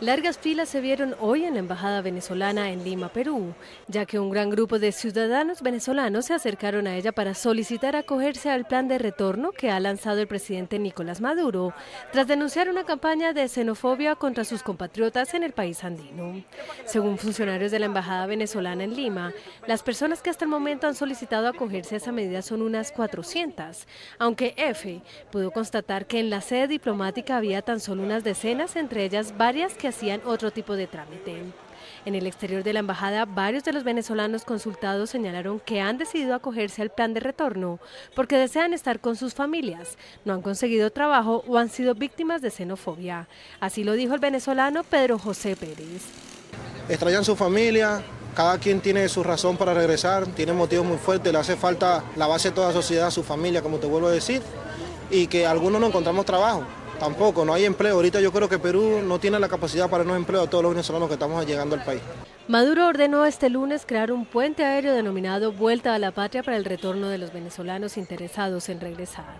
Largas filas se vieron hoy en la Embajada venezolana en Lima, Perú, ya que un gran grupo de ciudadanos venezolanos se acercaron a ella para solicitar acogerse al plan de retorno que ha lanzado el presidente Nicolás Maduro, tras denunciar una campaña de xenofobia contra sus compatriotas en el país andino. Según funcionarios de la Embajada venezolana en Lima, las personas que hasta el momento han solicitado acogerse a esa medida son unas 400, aunque F pudo constatar que en la sede diplomática había tan solo unas decenas, entre ellas varias que hacían otro tipo de trámite. En el exterior de la embajada, varios de los venezolanos consultados señalaron que han decidido acogerse al plan de retorno porque desean estar con sus familias, no han conseguido trabajo o han sido víctimas de xenofobia. Así lo dijo el venezolano Pedro José Pérez. Extrañan su familia, cada quien tiene su razón para regresar, tiene motivos muy fuertes, le hace falta la base de toda la sociedad, su familia, como te vuelvo a decir, y que algunos no encontramos trabajo. Tampoco, no hay empleo. Ahorita yo creo que Perú no tiene la capacidad para no empleo a todos los venezolanos que estamos llegando al país. Maduro ordenó este lunes crear un puente aéreo denominado Vuelta a la Patria para el retorno de los venezolanos interesados en regresar.